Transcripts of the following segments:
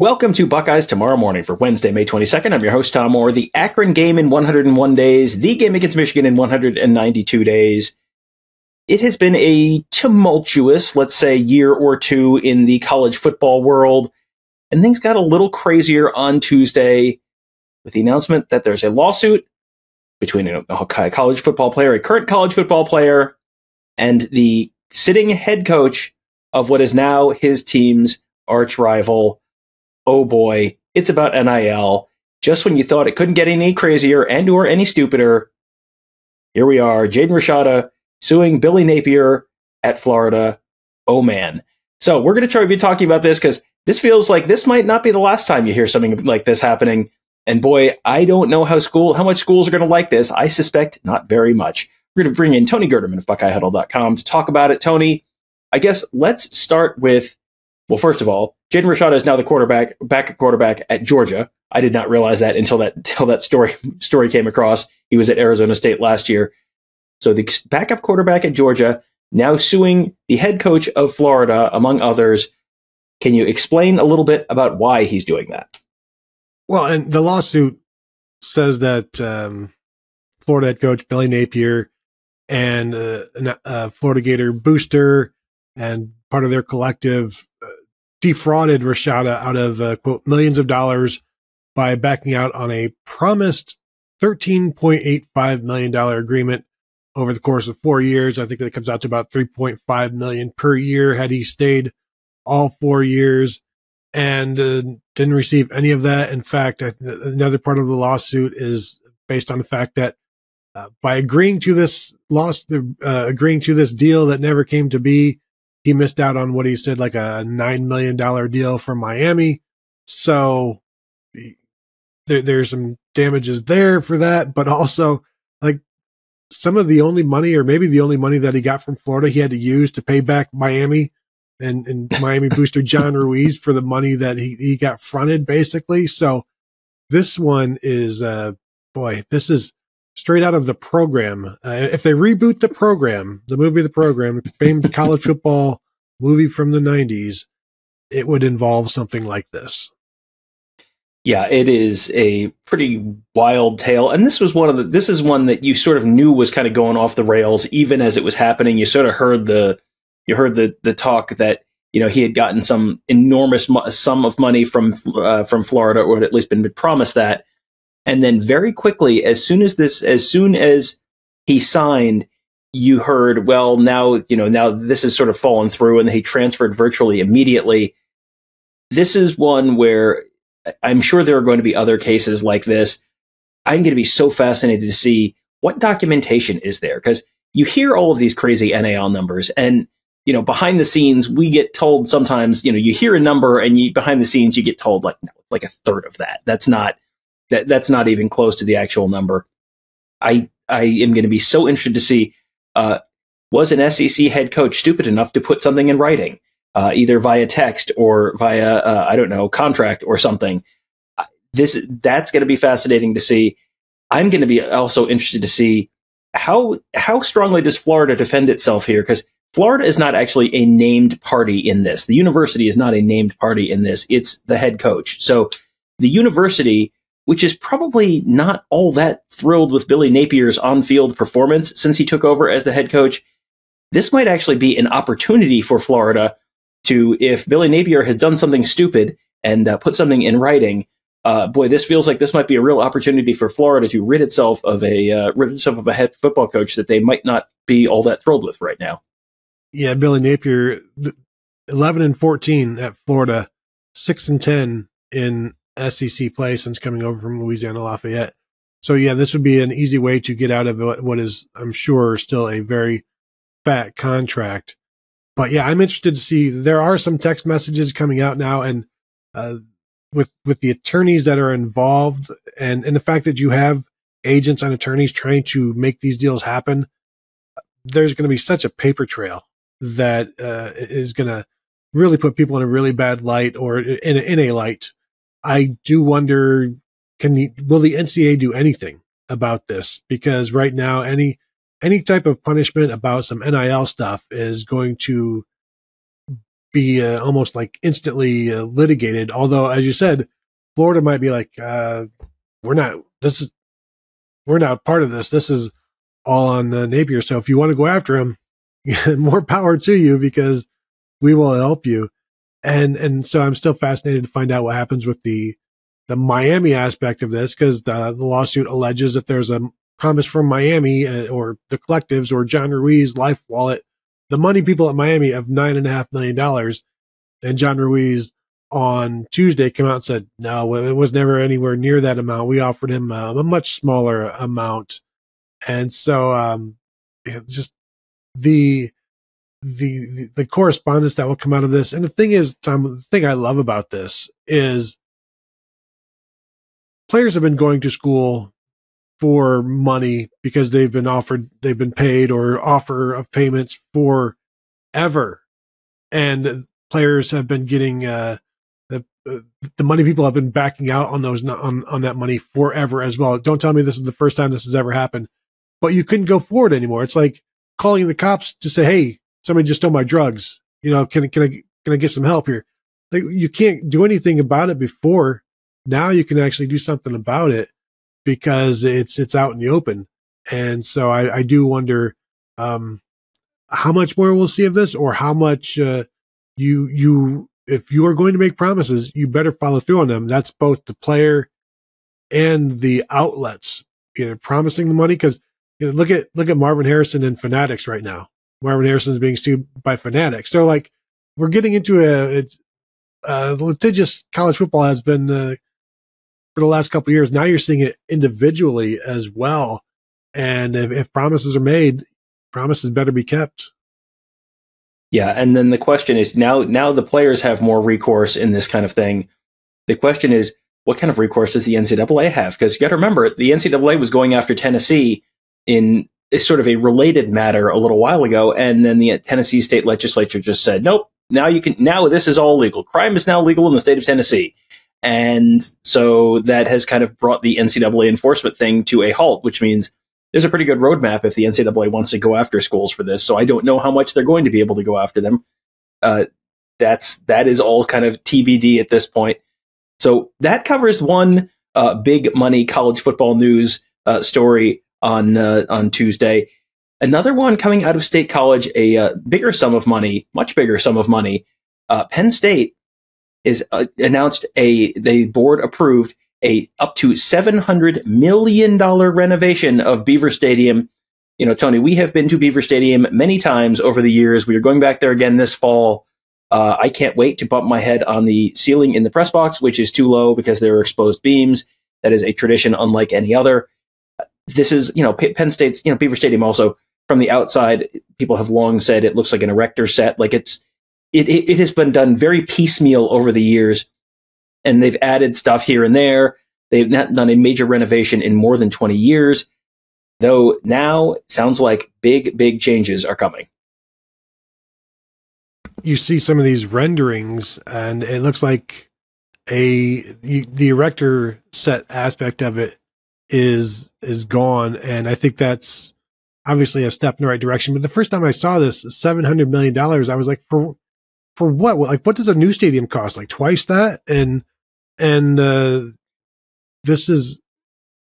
Welcome to Buckeyes Tomorrow Morning for Wednesday, May 22nd. I'm your host, Tom Orr. The Akron game in 101 days, the game against Michigan in 192 days. It has been a tumultuous, let's say, year or two in the college football world. And things got a little crazier on Tuesday with the announcement that there's a lawsuit between a college football player, a current college football player, and the sitting head coach of what is now his team's arch rival, oh boy, it's about NIL. Just when you thought it couldn't get any crazier and or any stupider, here we are, Jaden Rashada suing Billy Napier at Florida. Oh man. So we're going to try to be talking about this because this feels like this might not be the last time you hear something like this happening. And boy, I don't know how school, how much schools are going to like this. I suspect not very much. We're going to bring in Tony Gerdeman of BuckeyeHuddle.com to talk about it. Tony, I guess let's start with well, first of all, Jaden Rashada is now the quarterback, back quarterback at Georgia. I did not realize that until that until that story story came across. He was at Arizona State last year. So the backup quarterback at Georgia now suing the head coach of Florida, among others. Can you explain a little bit about why he's doing that? Well, and the lawsuit says that um, Florida head coach Billy Napier and uh, a Florida Gator booster and part of their collective uh, defrauded Rashada out of uh, quote millions of dollars by backing out on a promised $13.85 million agreement over the course of four years. I think that comes out to about 3.5 million per year had he stayed all four years and uh, didn't receive any of that. In fact, another part of the lawsuit is based on the fact that uh, by agreeing to this loss, uh, agreeing to this deal that never came to be, he missed out on what he said like a nine million dollar deal from Miami. So there, there's some damages there for that, but also like some of the only money, or maybe the only money that he got from Florida, he had to use to pay back Miami and, and Miami booster John Ruiz for the money that he, he got fronted basically. So this one is, uh, boy, this is, straight out of the program. Uh, if they reboot the program, the movie, the program, famed college football movie from the 90s, it would involve something like this. Yeah, it is a pretty wild tale. And this was one of the, this is one that you sort of knew was kind of going off the rails even as it was happening. You sort of heard the, you heard the, the talk that, you know, he had gotten some enormous mo- sum of money from, uh, from Florida or had at least been promised that. And then very quickly, as soon as this, as soon as he signed, you heard, well, now, you know, now this has sort of fallen through and he transferred virtually immediately. This is one where I'm sure there are going to be other cases like this. I'm going to be so fascinated to see what documentation is there because you hear all of these crazy NIL numbers and you know behind the scenes we get told sometimes you know you hear a number and you behind the scenes you get told like no, like a third of that that's not that that's not even close to the actual number. I I am going to be so interested to see uh, was an SEC head coach stupid enough to put something in writing, uh, either via text or via uh, I don't know contract or something. This that's going to be fascinating to see. I'm going to be also interested to see how how strongly does Florida defend itself here because Florida is not actually a named party in this. The university is not a named party in this. It's the head coach. So the university which is probably not all that thrilled with Billy Napier's on field performance since he took over as the head coach. This might actually be an opportunity for Florida to, if Billy Napier has done something stupid and uh, put something in writing, uh, boy, this feels like this might be a real opportunity for Florida to rid itself of a uh, rid itself of a head football coach that they might not be all that thrilled with right now. Yeah, Billy Napier, eleven and fourteen at Florida, six and ten in SEC play since coming over from Louisiana Lafayette. So yeah, this would be an easy way to get out of what is, I'm sure, still a very fat contract. But yeah, I'm interested to see. There are some text messages coming out now, and uh, with with the attorneys that are involved, and and the fact that you have agents and attorneys trying to make these deals happen, there's going to be such a paper trail that uh, is going to really put people in a really bad light or in in a light I do wonder, can will the NCAA do anything about this? Because right now, any, any type of punishment about some NIL stuff is going to be uh, almost like instantly uh, litigated. Although, as you said, Florida might be like, uh, we're not, this is, we're not part of this. This is all on uh, Napier. So if you want to go after him, more power to you because we will help you. And, and so I'm still fascinated to find out what happens with the, the Miami aspect of this because the, the lawsuit alleges that there's a promise from Miami uh, or the collectives or John Ruiz LifeWallet, the money people at Miami of nine and a half million dollars. And John Ruiz on Tuesday came out and said, no, it was never anywhere near that amount. We offered him a, a much smaller amount. And so, um, just the, the, the correspondence that will come out of this. And the thing is, Tom, the thing I love about this is players have been going to school for money because they've been offered, they've been paid or offer of payments for ever. And players have been getting, uh, the, uh, the money people have been backing out on those, on, on that money forever as well. Don't tell me this is the first time this has ever happened, but you couldn't go forward anymore. It's like calling the cops to say, Hey, somebody just stole my drugs. You know, can, can I, can I get some help here? Like you can't do anything about it before. Now you can actually do something about it because it's it's out in the open. And so I, I do wonder um, how much more we'll see of this, or how much uh, you you if you are going to make promises, you better follow through on them. That's both the player and the outlets. You know, promising the money because you know, look at look at Marvin Harrison and Fanatics right now. Marvin Harrison is being sued by Fanatics. So like we're getting into a, a, a litigious college football has been uh, for the last couple years. Now you're seeing it individually as well. And if, if promises are made, promises better be kept. Yeah, and then the question is now now the players have more recourse in this kind of thing. The question is, what kind of recourse does the NCAA have? Because you got to remember, the NCAA was going after Tennessee in sort of a related matter a little while ago, and then the Tennessee state legislature just said, "Nope, now you can. Now this is all legal. Crime is now legal in the state of Tennessee." And so that has kind of brought the NCAA enforcement thing to a halt, which means there's a pretty good roadmap if the NCAA wants to go after schools for this. So I don't know how much they're going to be able to go after them. Uh, that's that is all kind of TBD at this point. So that covers one uh, big money college football news uh, story on uh, on Tuesday. Another one coming out of State College, a uh, bigger sum of money, much bigger sum of money. Uh, Penn State is uh, announced a the board approved a up to seven hundred million dollar renovation of Beaver Stadium. You know, Tony, we have been to Beaver Stadium many times over the years. We are going back there again this fall. Uh, I can't wait to bump my head on the ceiling in the press box, which is too low because there are exposed beams. That is a tradition unlike any other. This is, you know, Penn State's, you know, Beaver Stadium also from the outside, people have long said it looks like an erector set. Like it's, it, it, it has been done very piecemeal over the years, and they've added stuff here and there. They've not done a major renovation in more than 20 years, though now it sounds like big, big changes are coming. You see some of these renderings, and it looks like a the erector set aspect of it is is gone, and I think that's obviously a step in the right direction. But the first time I saw this, seven hundred million dollars, I was like, for for what? Like, what does a new stadium cost? Like twice that? And, and, uh, this is,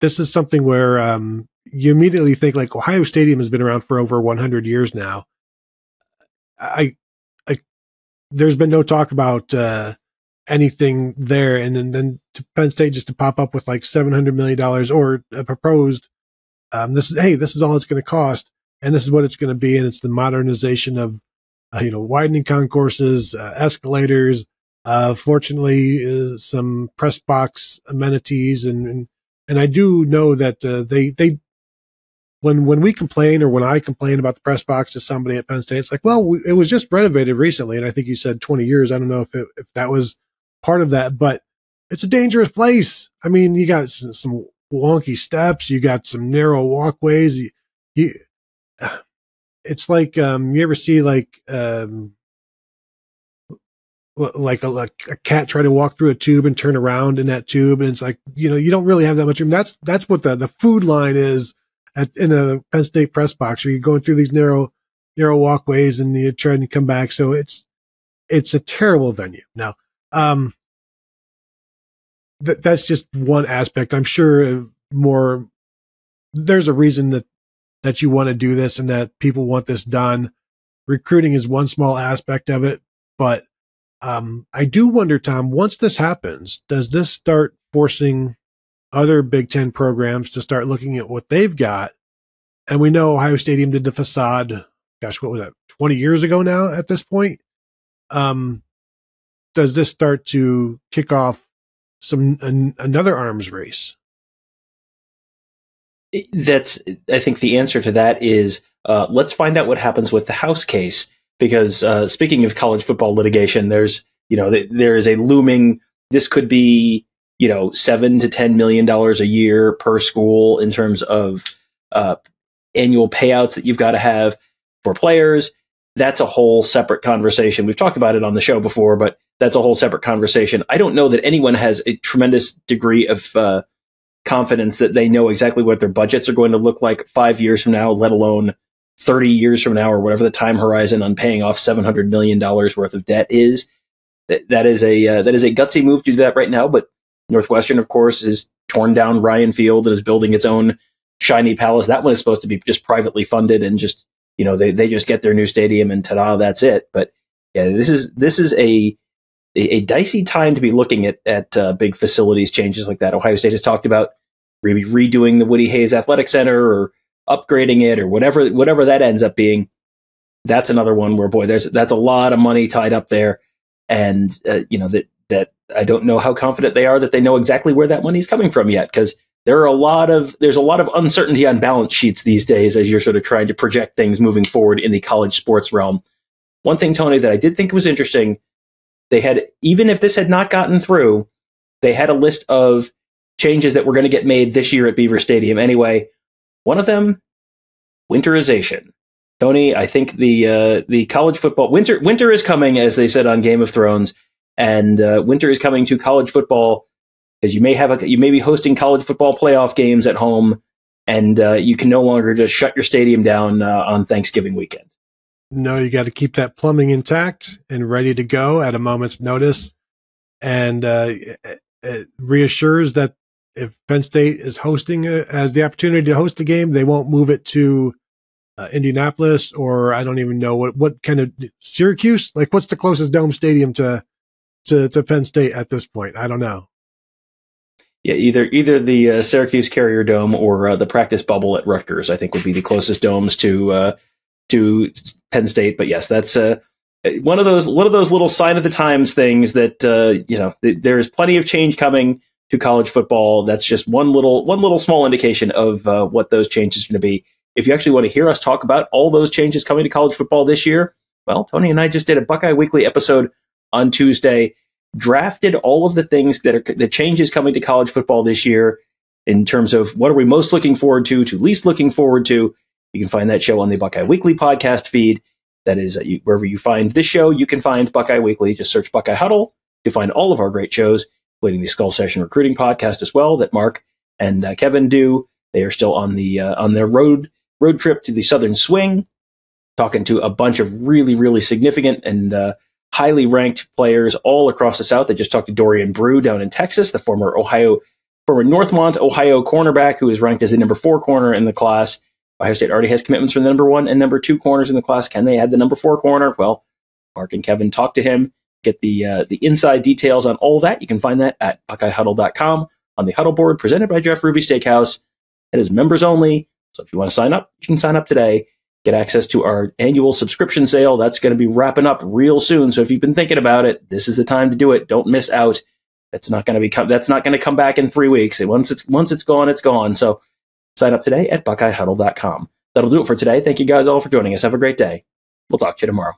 this is something where, um, you immediately think like Ohio Stadium has been around for over 100 years now. I, I, there's been no talk about, uh, anything there. And then, then to Penn State just to pop up with like $700 million or a proposed, um, this is, hey, this is all it's going to cost. And this is what it's going to be. And it's the modernization of, uh, you know, widening concourses, uh, escalators, uh, fortunately, uh, some press box amenities. And, and, and I do know that, uh, they, they, when, when we complain or when I complain about the press box to somebody at Penn State, it's like, well, we, it was just renovated recently. And I think you said 20 years. I don't know if it, if that was part of that, but it's a dangerous place. I mean, you got some, some wonky steps. You got some narrow walkways. You, you, it's like um you ever see like um like a, like a cat try to walk through a tube and turn around in that tube and it's like you know you don't really have that much room that's that's what the the food line is at in a Penn State press box where you're going through these narrow narrow walkways and you're trying to come back so it's it's a terrible venue. Now, um, th- that's just one aspect. I'm sure more, there's a reason that, that you want to do this and that people want this done. Recruiting is one small aspect of it, but, um, I do wonder, Tom, once this happens, does this start forcing other Big Ten programs to start looking at what they've got? And we know Ohio Stadium did the facade. Gosh, what was that? 20 years ago now at this point. Um, does this start to kick off some an, another arms race? That's I think the answer to that is uh, let's find out what happens with the House case because uh, speaking of college football litigation, there's you know there is a looming. This could be you know seven to ten million dollars a year per school in terms of uh, annual payouts that you've got to have for players that's a whole separate conversation. We've talked about it on the show before, but that's a whole separate conversation. I don't know that anyone has a tremendous degree of uh, confidence that they know exactly what their budgets are going to look like five years from now, let alone 30 years from now, or whatever the time horizon on paying off $700 million worth of debt is. That, that is a uh, that is a gutsy move to do that right now. But Northwestern, of course, is torn down Ryan Field and is building its own shiny palace. That one is supposed to be just privately funded and just you know, they, they just get their new stadium and ta-da, that's it. But yeah, this is, this is a, a, a dicey time to be looking at, at uh, big facilities changes like that. Ohio State has talked about maybe redoing the Woody Hayes Athletic Center or upgrading it or whatever, whatever that ends up being. That's another one where, boy, there's, that's a lot of money tied up there. And, uh, you know, that, that I don't know how confident they are that they know exactly where that money's coming from yet. Cause there are a lot of there's a lot of uncertainty on balance sheets these days as you're sort of trying to project things moving forward in the college sports realm. One thing, Tony, that I did think was interesting, they had even if this had not gotten through, they had a list of changes that were going to get made this year at Beaver Stadium. Anyway, one of them, winterization. Tony, I think the uh, the college football winter winter is coming, as they said on Game of Thrones, and uh, winter is coming to college football because you may have a you may be hosting college football playoff games at home, and uh, you can no longer just shut your stadium down uh, on Thanksgiving weekend. No, you got to keep that plumbing intact and ready to go at a moment's notice, and uh, it reassures that if Penn State is hosting a, has the opportunity to host the game, they won't move it to uh, Indianapolis or I don't even know what what kind of Syracuse. Like, what's the closest dome stadium to to to Penn State at this point? I don't know yeah, either either the uh, Syracuse Carrier Dome or uh, the practice bubble at Rutgers, I think would be the closest domes to uh, to Penn State. But yes, that's uh, one of those one of those little sign of the times things that uh, you know th- there's plenty of change coming to college football. That's just one little one little small indication of uh, what those changes are going to be. If you actually want to hear us talk about all those changes coming to college football this year, well, Tony and I just did a Buckeye Weekly episode on Tuesday drafted all of the things that are the changes coming to college football this year in terms of what are we most looking forward to to least looking forward to. You can find that show on the Buckeye Weekly podcast feed. That is, uh, you, wherever you find this show, you can find Buckeye Weekly. Just search Buckeye Huddle to find all of our great shows, including the Skull Session Recruiting podcast as well that Mark and uh, Kevin do. They are still on the uh, on their road road trip to the Southern Swing, talking to a bunch of really really significant and uh, highly ranked players all across the South. I just talked to Dorian Brew down in Texas, the former Ohio, former Northmont, Ohio cornerback who is ranked as the number four corner in the class. Ohio State already has commitments from the number one and number two corners in the class. Can they add the number four corner? Well, Mark and Kevin talk to him, get the uh, the inside details on all that. You can find that at BuckeyeHuddle.com on the Huddle board presented by Jeff Ruby Steakhouse. It is members only. So if you want to sign up, you can sign up today get access to our annual subscription sale. That's going to be wrapping up real soon. So if you've been thinking about it, this is the time to do it. Don't miss out. That's not going to be com- that's not going to come back in three weeks. And Once it's once it's gone, it's gone. So sign up today at BuckeyeHuddle.com. That'll do it for today. Thank you guys all for joining us. Have a great day. We'll talk to you tomorrow.